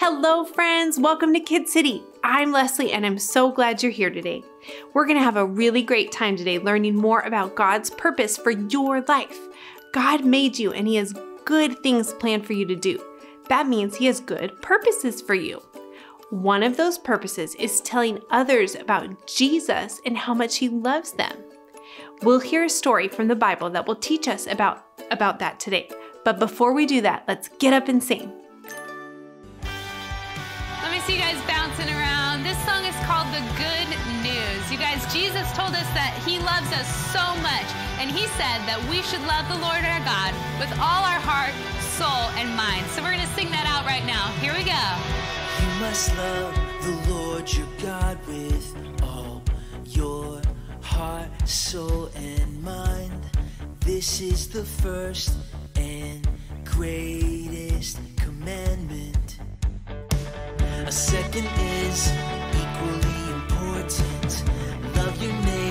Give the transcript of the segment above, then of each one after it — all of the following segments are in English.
Hello, friends. Welcome to Kid City. I'm Leslie, and I'm so glad you're here today. We're going to have a really great time today learning more about God's purpose for your life. God made you, and He has good things planned for you to do. That means He has good purposes for you. One of those purposes is telling others about Jesus and how much He loves them. We'll hear a story from the Bible that will teach us about, about that today. But before we do that, let's get up and sing. Told us that He loves us so much, and He said that we should love the Lord our God with all our heart, soul, and mind. So we're going to sing that out right now. Here we go. You must love the Lord your God with all your heart, soul, and mind. This is the first and greatest commandment. A second is equally important. Love your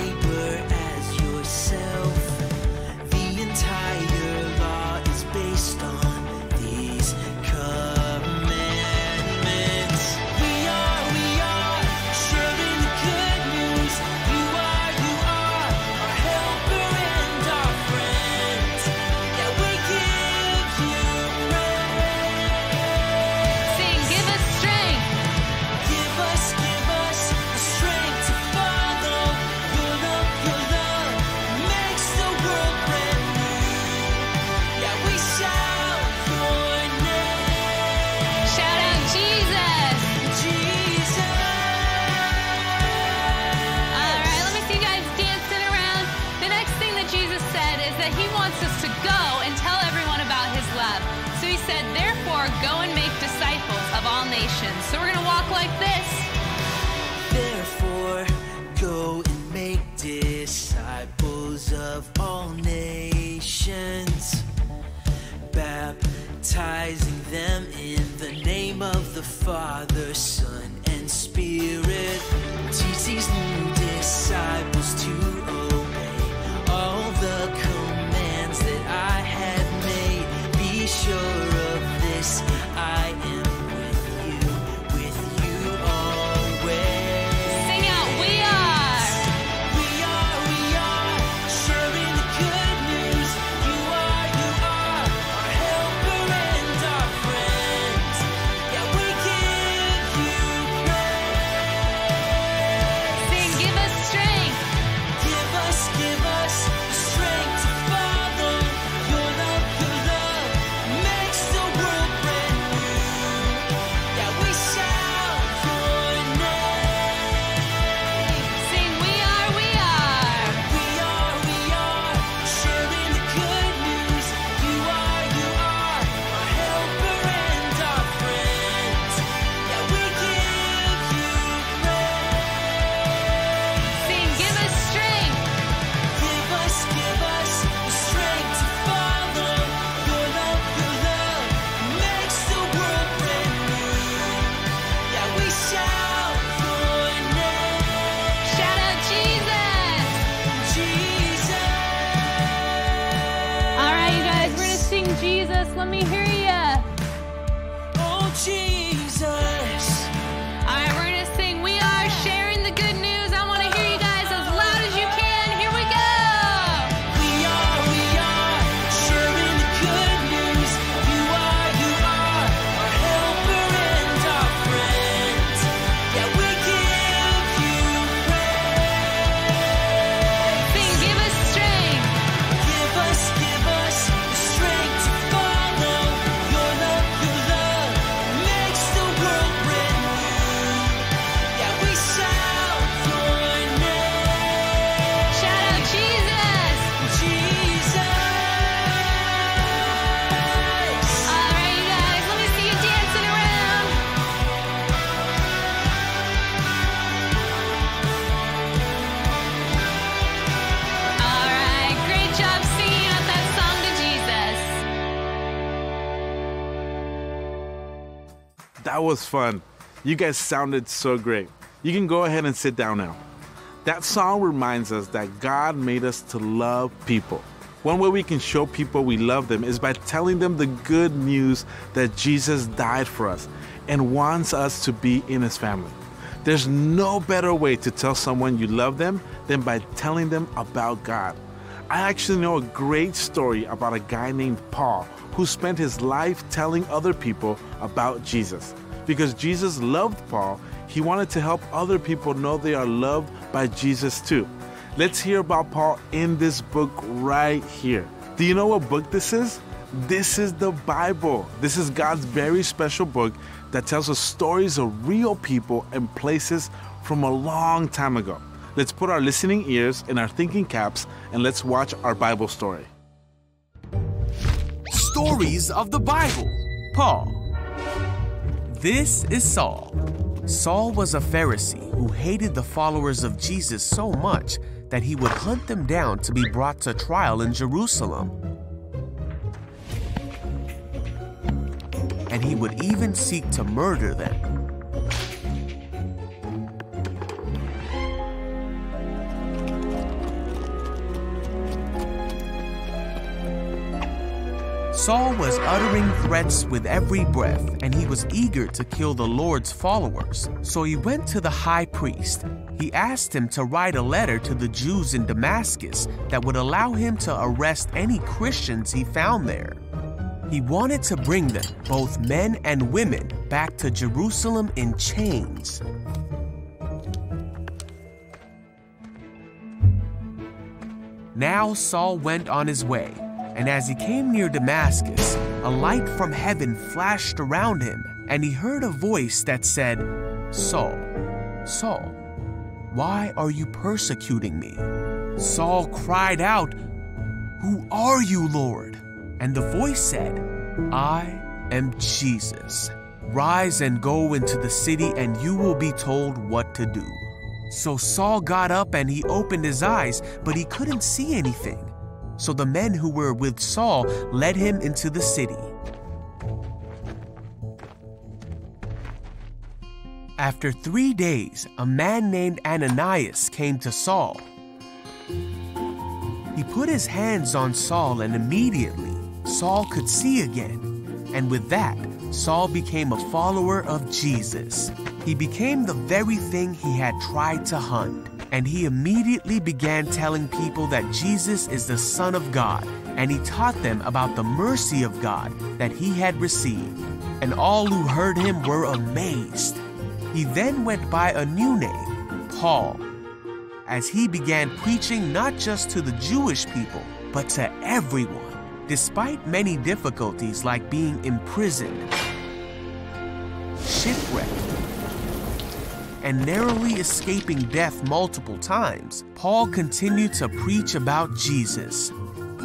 that he wants us to go and tell everyone about his love. So he said, therefore, go and make disciples of all nations. So we're going to walk like this. Therefore, go and make disciples of all nations, baptizing them in the name of the Father, Son, and Spirit. Teach That was fun. You guys sounded so great. You can go ahead and sit down now. That song reminds us that God made us to love people. One way we can show people we love them is by telling them the good news that Jesus died for us and wants us to be in His family. There's no better way to tell someone you love them than by telling them about God. I actually know a great story about a guy named Paul who spent his life telling other people about Jesus. Because Jesus loved Paul, he wanted to help other people know they are loved by Jesus too. Let's hear about Paul in this book right here. Do you know what book this is? This is the Bible. This is God's very special book that tells us stories of real people and places from a long time ago. Let's put our listening ears and our thinking caps and let's watch our Bible story. Stories of the Bible. Paul. This is Saul. Saul was a Pharisee who hated the followers of Jesus so much that he would hunt them down to be brought to trial in Jerusalem. And he would even seek to murder them. Saul was uttering threats with every breath, and he was eager to kill the Lord's followers. So he went to the high priest. He asked him to write a letter to the Jews in Damascus that would allow him to arrest any Christians he found there. He wanted to bring them, both men and women, back to Jerusalem in chains. Now Saul went on his way and as he came near Damascus, a light from heaven flashed around him, and he heard a voice that said, Saul, Saul, why are you persecuting me? Saul cried out, Who are you, Lord? And the voice said, I am Jesus. Rise and go into the city, and you will be told what to do. So Saul got up and he opened his eyes, but he couldn't see anything. So the men who were with Saul led him into the city. After three days, a man named Ananias came to Saul. He put his hands on Saul, and immediately Saul could see again. And with that, Saul became a follower of Jesus. He became the very thing he had tried to hunt and he immediately began telling people that Jesus is the Son of God, and he taught them about the mercy of God that he had received. And all who heard him were amazed. He then went by a new name, Paul, as he began preaching not just to the Jewish people, but to everyone, despite many difficulties like being imprisoned, shipwrecked, and narrowly escaping death multiple times, Paul continued to preach about Jesus.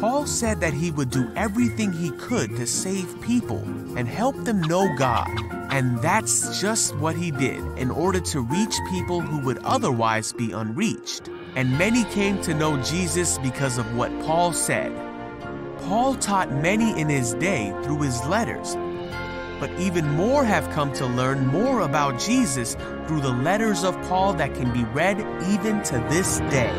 Paul said that he would do everything he could to save people and help them know God. And that's just what he did in order to reach people who would otherwise be unreached. And many came to know Jesus because of what Paul said. Paul taught many in his day through his letters but even more have come to learn more about Jesus through the letters of Paul that can be read even to this day.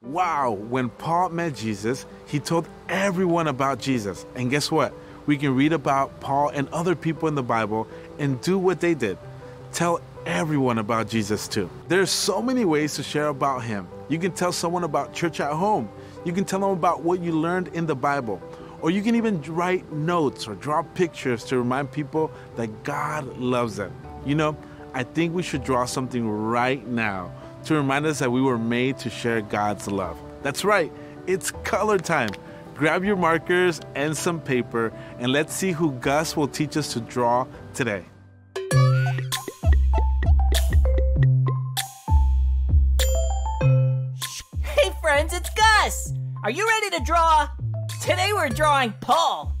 Wow, when Paul met Jesus, he told everyone about Jesus. And guess what? We can read about Paul and other people in the Bible and do what they did. Tell everyone about Jesus too. There's so many ways to share about him. You can tell someone about church at home. You can tell them about what you learned in the Bible. Or you can even write notes or draw pictures to remind people that God loves them. You know, I think we should draw something right now to remind us that we were made to share God's love. That's right, it's color time. Grab your markers and some paper, and let's see who Gus will teach us to draw today. Are you ready to draw? Today we're drawing Paul.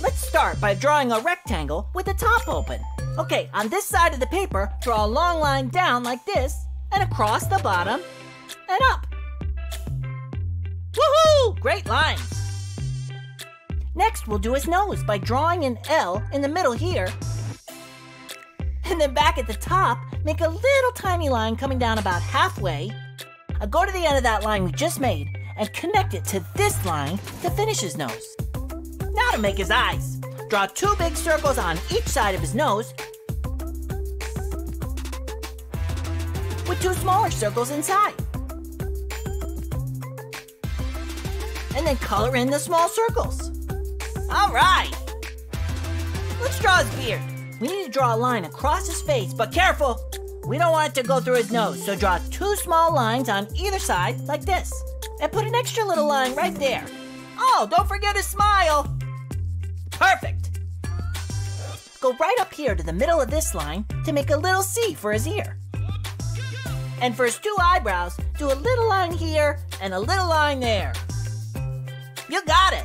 Let's start by drawing a rectangle with the top open. Okay, on this side of the paper, draw a long line down like this, and across the bottom, and up. Woohoo! Great lines! Next, we'll do his nose by drawing an L in the middle here. And then back at the top, make a little tiny line coming down about halfway. I'll go to the end of that line we just made and connect it to this line to finish his nose. Now to make his eyes. Draw two big circles on each side of his nose with two smaller circles inside. And then color in the small circles. All right. Let's draw his beard. We need to draw a line across his face, but careful. We don't want it to go through his nose, so draw two small lines on either side like this. And put an extra little line right there. Oh, don't forget his smile. Perfect. Go right up here to the middle of this line to make a little C for his ear. And for his two eyebrows, do a little line here and a little line there. You got it.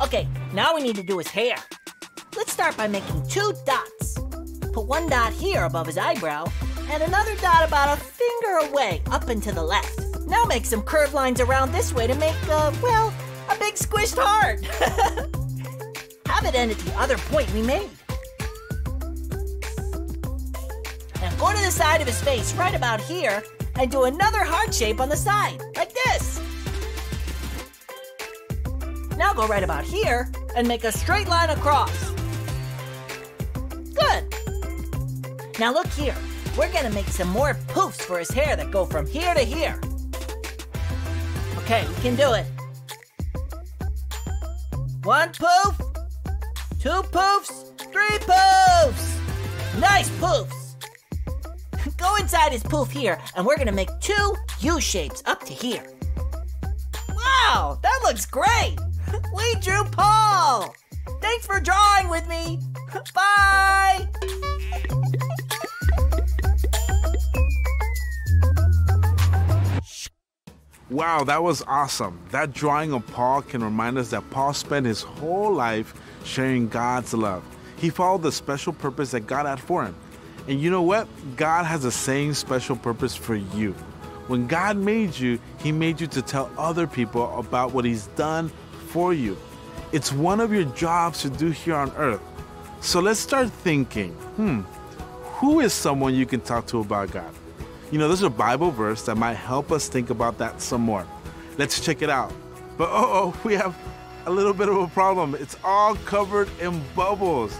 Okay, now we need to do his hair. Let's start by making two dots. Put one dot here above his eyebrow and another dot about a finger away up and to the left. Now make some curved lines around this way to make, uh, well, a big squished heart. Have it end at the other point we made. Now go to the side of his face right about here and do another heart shape on the side, like this. Now go right about here and make a straight line across. Good. Now look here. We're gonna make some more poofs for his hair that go from here to here. Okay, we can do it. One poof, two poofs, three poofs. Nice poofs. Go inside his poof here, and we're gonna make two U shapes up to here. Wow, that looks great. We drew Paul. Thanks for drawing with me. Bye. Wow, that was awesome. That drawing of Paul can remind us that Paul spent his whole life sharing God's love. He followed the special purpose that God had for him. And you know what? God has the same special purpose for you. When God made you, He made you to tell other people about what He's done for you. It's one of your jobs to do here on earth. So let's start thinking hmm, who is someone you can talk to about God? You know, there's a Bible verse that might help us think about that some more. Let's check it out. But oh, oh, we have a little bit of a problem. It's all covered in bubbles.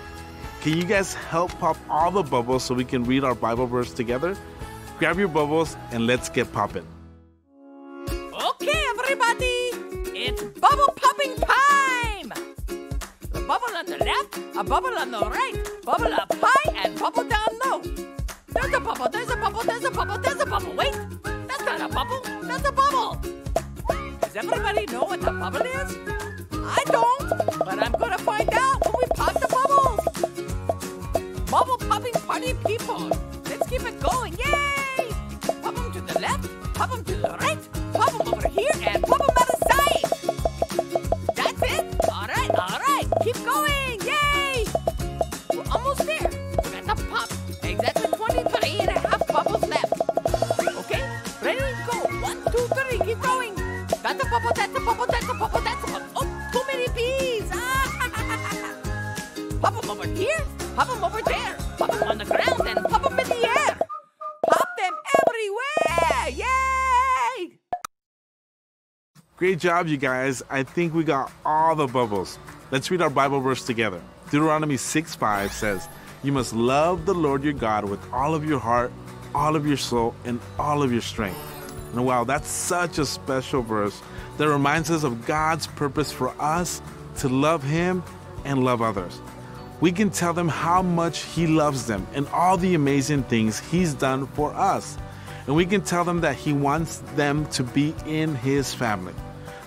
Can you guys help pop all the bubbles so we can read our Bible verse together? Grab your bubbles and let's get popping. Okay, everybody, it's bubble popping time! A bubble on the left, a bubble on the right, bubble up high, and bubble down low. There's a bubble, there's a bubble, there's a bubble, there's a bubble. Wait, that's not a bubble, that's a bubble. Does everybody know what the bubble is? I don't, but I'm gonna find out when we pop the bubbles. Bubble popping party people, let's keep it going, yay! Pop them to the left, pop them to the right, Great job, you guys. I think we got all the bubbles. Let's read our Bible verse together. Deuteronomy 6 5 says, You must love the Lord your God with all of your heart, all of your soul, and all of your strength. And wow, that's such a special verse that reminds us of God's purpose for us to love Him and love others. We can tell them how much He loves them and all the amazing things He's done for us. And we can tell them that He wants them to be in His family.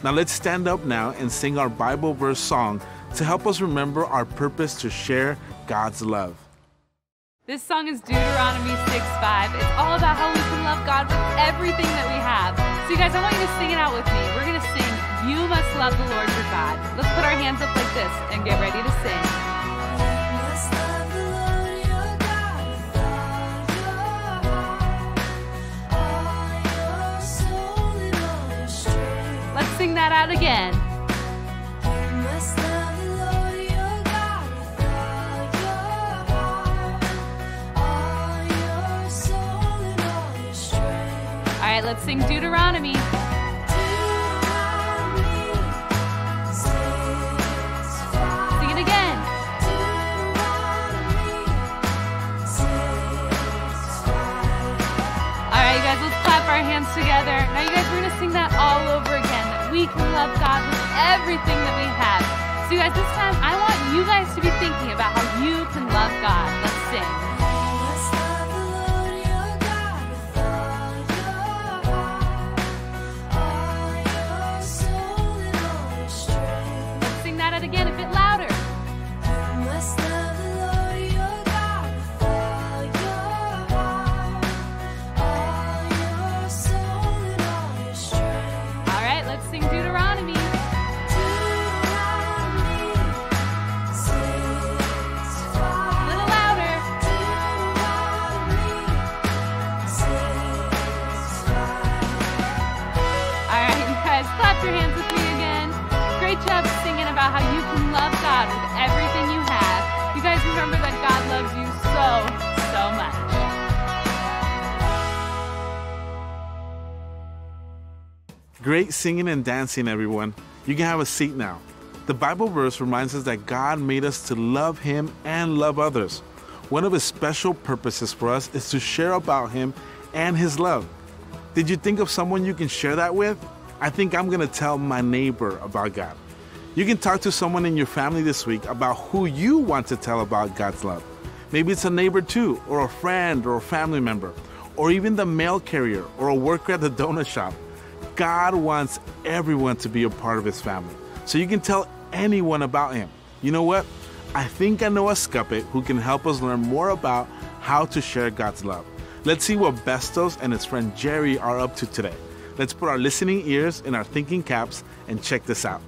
Now let's stand up now and sing our Bible verse song to help us remember our purpose to share God's love. This song is Deuteronomy 6 5. It's all about how we can love God with everything that we have. So, you guys, I want you to sing it out with me. We're going to sing, You Must Love the Lord your God. Let's put our hands up like this and get ready to sing. sing that out again. All right, let's sing Deuteronomy. Sing it again. All right, guys, let's clap our hands together. Now, you guys, we're going to sing that all over again we can love God with everything that we have. So, you guys, this time I want you guys to be thinking about how you can love God. Let's sing. Great singing and dancing, everyone. You can have a seat now. The Bible verse reminds us that God made us to love Him and love others. One of His special purposes for us is to share about Him and His love. Did you think of someone you can share that with? I think I'm going to tell my neighbor about God. You can talk to someone in your family this week about who you want to tell about God's love. Maybe it's a neighbor too, or a friend, or a family member, or even the mail carrier, or a worker at the donut shop. God wants everyone to be a part of His family. So you can tell anyone about Him. You know what? I think I know a scuppet who can help us learn more about how to share God's love. Let's see what Bestos and his friend Jerry are up to today. Let's put our listening ears in our thinking caps and check this out.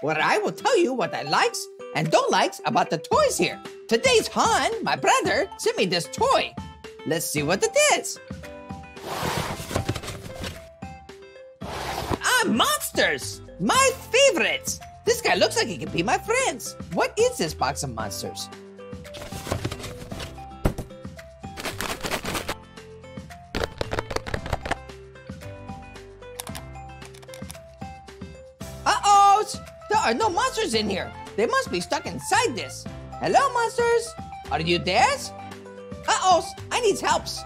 Where I will tell you what I likes and don't likes about the toys here. Today's Han, my brother, sent me this toy. Let's see what it is. Ah, monsters! My favorites! This guy looks like he could be my friends. What is this box of monsters? Are no monsters in here. They must be stuck inside this. Hello, monsters. Are you there? Uh-oh! I need helps.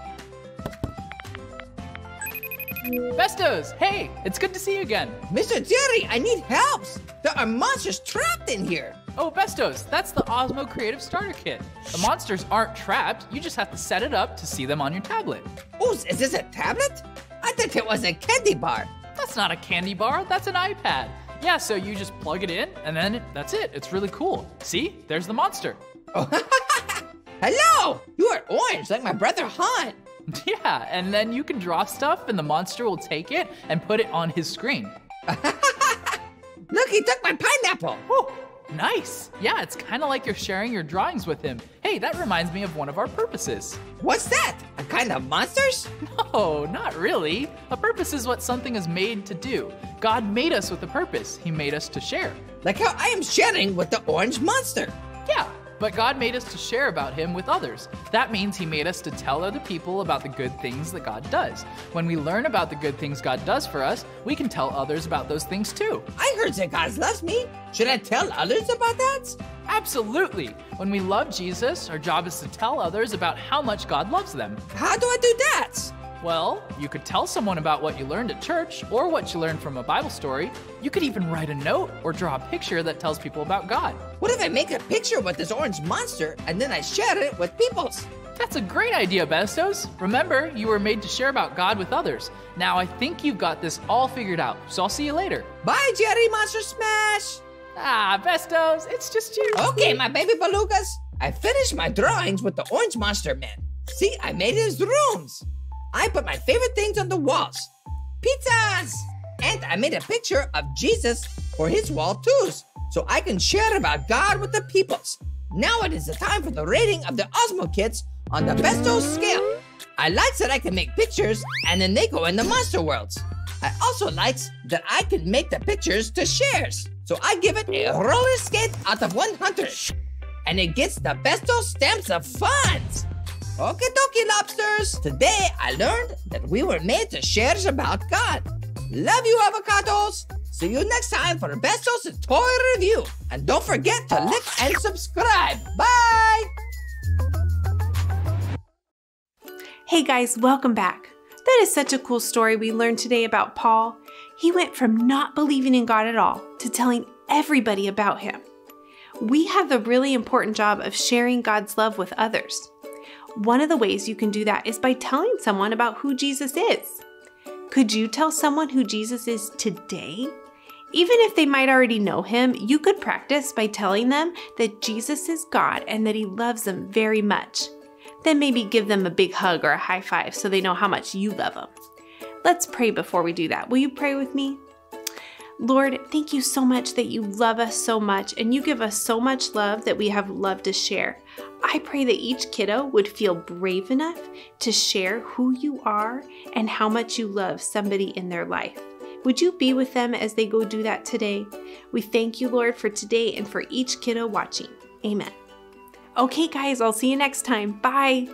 Bestos, hey, it's good to see you again. Mr. Jerry, I need helps. There are monsters trapped in here. Oh, Bestos, that's the Osmo Creative Starter Kit. The monsters aren't trapped, you just have to set it up to see them on your tablet. Oh, is this a tablet? I thought it was a candy bar. That's not a candy bar, that's an iPad. Yeah, so you just plug it in, and then it, that's it. It's really cool. See, there's the monster. Oh, Hello! You are orange like my brother Han. Yeah, and then you can draw stuff, and the monster will take it and put it on his screen. Look, he took my pineapple. Whew, nice. Yeah, it's kind of like you're sharing your drawings with him. Hey, that reminds me of one of our purposes. What's that? A kind of monsters? No, not really. A purpose is what something is made to do. God made us with a purpose. He made us to share. Like how I am sharing with the orange monster. Yeah, but God made us to share about Him with others. That means He made us to tell other people about the good things that God does. When we learn about the good things God does for us, we can tell others about those things too. I heard that God loves me. Should I tell others about that? Absolutely. When we love Jesus, our job is to tell others about how much God loves them. How do I do that? Well, you could tell someone about what you learned at church or what you learned from a Bible story. You could even write a note or draw a picture that tells people about God. What if I make a picture with this orange monster and then I share it with peoples? That's a great idea, Bestos. Remember, you were made to share about God with others. Now I think you've got this all figured out, so I'll see you later. Bye, Jerry Monster Smash! Ah, Bestos, it's just you. Okay, my baby belugas. I finished my drawings with the orange monster man. See, I made his rooms. I put my favorite things on the walls. Pizzas! And I made a picture of Jesus for his wall too, so I can share about God with the peoples. Now it is the time for the rating of the Osmo kits on the Besto scale. I likes that I can make pictures and then they go in the monster worlds. I also likes that I can make the pictures to shares. So I give it a roller skate out of 100. And it gets the Besto stamps of funds. Okie dokie, lobsters. Today I learned that we were made to share about God. Love you, avocados. See you next time for Bestos Toy Review. And don't forget to lick and subscribe. Bye. Hey guys, welcome back. That is such a cool story we learned today about Paul. He went from not believing in God at all to telling everybody about Him. We have the really important job of sharing God's love with others. One of the ways you can do that is by telling someone about who Jesus is. Could you tell someone who Jesus is today? Even if they might already know him, you could practice by telling them that Jesus is God and that he loves them very much. Then maybe give them a big hug or a high five so they know how much you love them. Let's pray before we do that. Will you pray with me? Lord, thank you so much that you love us so much and you give us so much love that we have love to share. I pray that each kiddo would feel brave enough to share who you are and how much you love somebody in their life. Would you be with them as they go do that today? We thank you, Lord, for today and for each kiddo watching. Amen. Okay, guys, I'll see you next time. Bye.